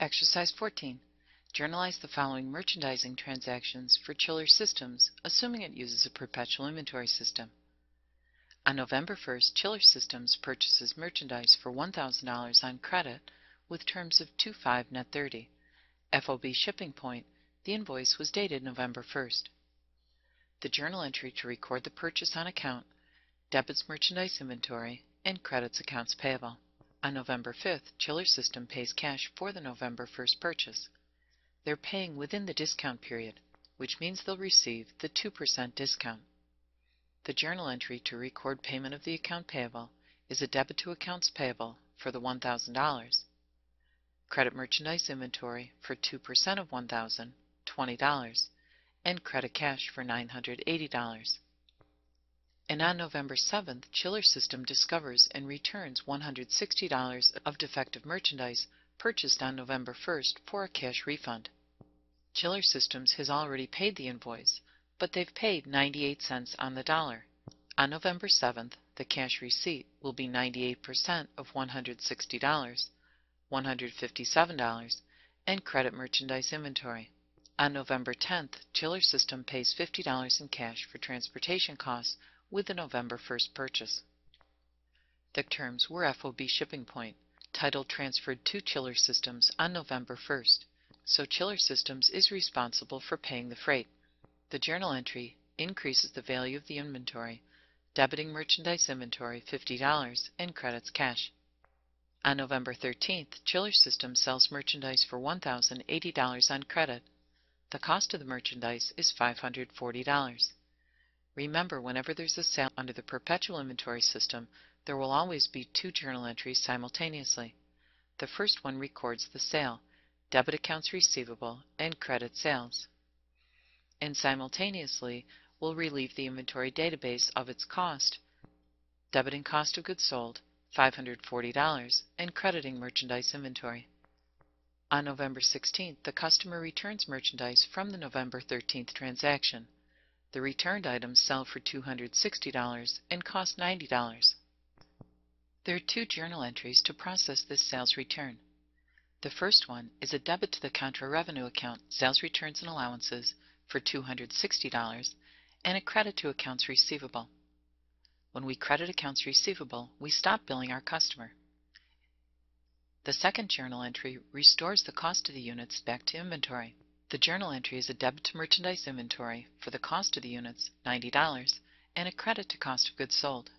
Exercise 14. Journalize the following merchandising transactions for Chiller Systems, assuming it uses a perpetual inventory system. On November 1st, Chiller Systems purchases merchandise for $1,000 on credit with terms of 25 net 30. FOB shipping point, the invoice was dated November 1st. The journal entry to record the purchase on account debits merchandise inventory and credits accounts payable. On November 5th, Chiller System pays cash for the November 1st purchase. They're paying within the discount period, which means they'll receive the 2% discount. The journal entry to record payment of the account payable is a debit to accounts payable for the $1,000, credit merchandise inventory for 2% of $1,000, $20, and credit cash for $980. And on November 7th, Chiller System discovers and returns $160 of defective merchandise purchased on November 1st for a cash refund. Chiller Systems has already paid the invoice, but they've paid 98 cents on the dollar. On November 7th, the cash receipt will be 98% of $160, $157, and credit merchandise inventory. On November 10th, Chiller System pays $50 in cash for transportation costs with the November 1st purchase. The terms were FOB shipping point, title transferred to Chiller Systems on November 1st, so Chiller Systems is responsible for paying the freight. The journal entry increases the value of the inventory, debiting merchandise inventory $50 and credits cash. On November 13th, Chiller Systems sells merchandise for $1,080 on credit. The cost of the merchandise is $540. Remember, whenever there's a sale under the perpetual inventory system, there will always be two journal entries simultaneously. The first one records the sale, debit accounts receivable, and credit sales. And simultaneously will relieve the inventory database of its cost, debiting cost of goods sold, $540, and crediting merchandise inventory. On November 16th, the customer returns merchandise from the November 13th transaction. The returned items sell for $260 and cost $90. There are two journal entries to process this sales return. The first one is a debit to the contra revenue account, sales returns and allowances, for $260, and a credit to accounts receivable. When we credit accounts receivable, we stop billing our customer. The second journal entry restores the cost of the units back to inventory. The journal entry is a debit to merchandise inventory for the cost of the units, $90, and a credit to cost of goods sold.